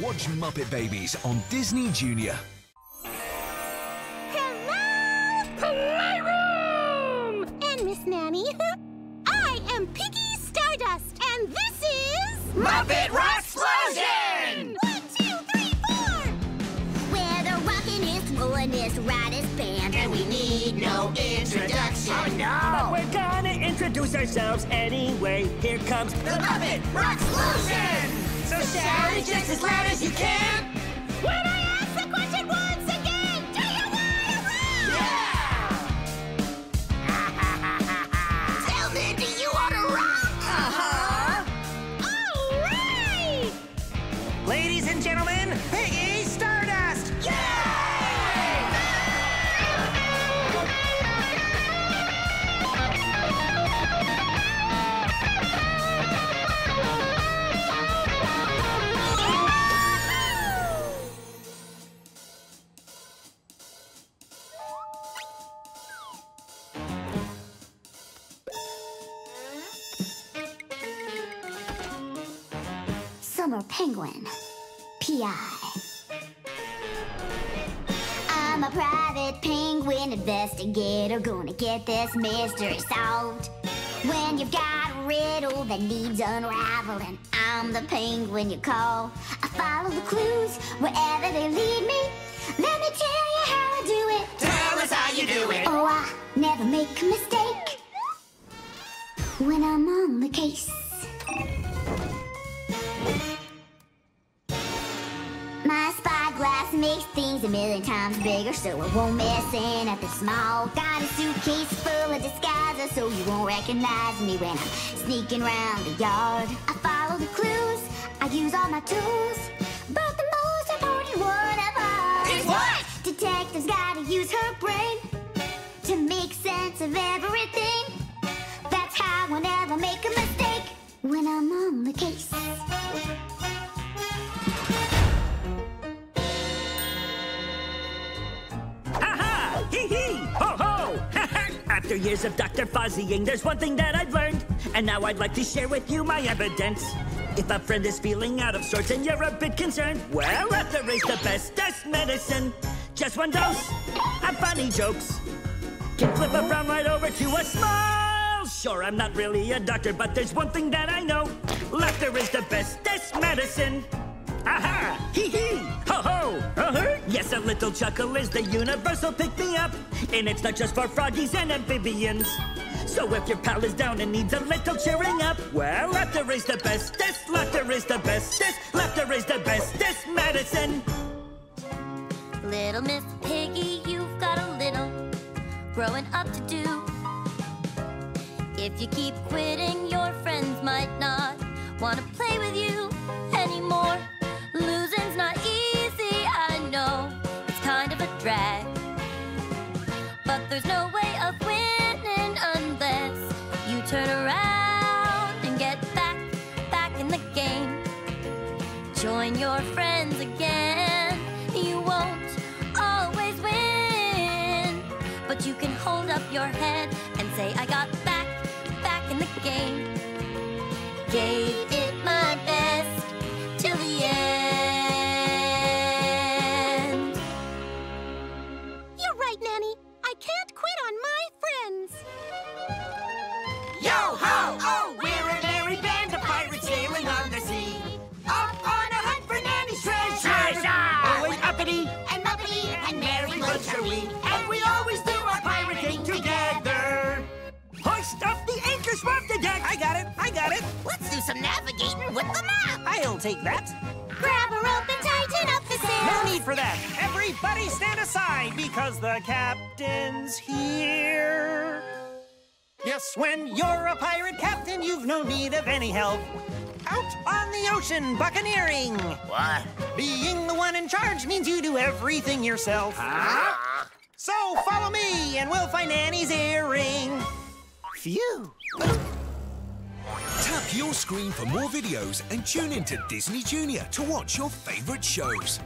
Watch Muppet Babies on Disney Junior. Hello, Playroom! And Miss Nanny, I am Piggy Stardust, and this is... Muppet Rock Explosion! One, two, three, four! We're the rockinest, rollingest, raddest band. And we need no introduction. Oh, no! We're gonna introduce ourselves anyway. Here comes The Muppet Rock Explosion! So shout it just as loud as you can! When I ask the question once again, do you want to rock? Tell me, do you want to rock? Uh-huh! All right! Ladies and gentlemen, Piggy Stardust! Summer Penguin. P.I. I'm a private penguin investigator, gonna get this mystery solved. When you've got a riddle that needs unraveling, I'm the penguin you call. I follow the clues wherever they lead me. Let me tell you how I do it. Tell us how you do it! Oh, I never make a mistake when I'm on the case. Makes things a million times bigger, so I won't miss anything small. Got a suitcase full of disguises, so you won't recognize me when I'm sneaking around the yard. I follow the clues, I use all my tools, but the most important one of all Is what? Detective's gotta use her brain to make sense of everything. After years of Dr. Fuzzying, there's one thing that I've learned, and now I'd like to share with you my evidence. If a friend is feeling out of sorts and you're a bit concerned, well, laughter is the bestest medicine. Just one dose of funny jokes can flip a frown right over to a smile. Sure, I'm not really a doctor, but there's one thing that I know. Laughter is the bestest medicine. Aha! Hee hee! Ho ho! Uh-huh! Yes, a little chuckle is the universal pick me up. And it's not just for froggies and amphibians. So if your pal is down and needs a little cheering up, well, laughter is the bestest, laughter is the bestest, laughter is the bestest medicine. Little Miss Piggy, you've got a little growing up to do. If you keep quitting, your friends might not want to play with you anymore. Drag. But there's no way of winning unless you turn around and get back, back in the game. Join your friends again. You won't always win, but you can hold up your head and merry bunch are we. And we always do our pirating together. Hoist up the anchor, swap the deck. I got it. I got it. Let's do some navigating with the map. I'll take that. Grab a rope and tighten up the sail. No need for that. Everybody stand aside because the captain's here. Yes, when you're a pirate captain, you've no need of any help. Out on the ocean, buccaneering. What? Being the one in charge means you do everything yourself. Huh? So follow me and we'll find Annie's earring. Phew. Tap your screen for more videos and tune into Disney Junior to watch your favorite shows.